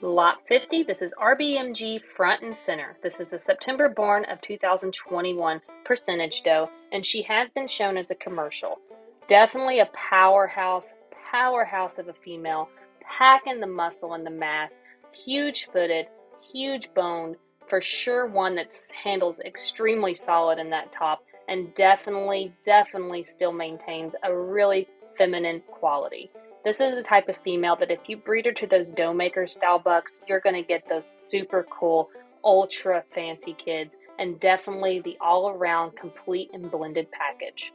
Lot 50, this is RBMG front and center. This is a September born of 2021 percentage doe, and she has been shown as a commercial. Definitely a powerhouse, powerhouse of a female, packing the muscle and the mass, huge footed, huge boned, for sure one that handles extremely solid in that top, and definitely, definitely still maintains a really feminine quality. This is the type of female that if you breed her to those maker style bucks, you're going to get those super cool, ultra fancy kids, and definitely the all around complete and blended package.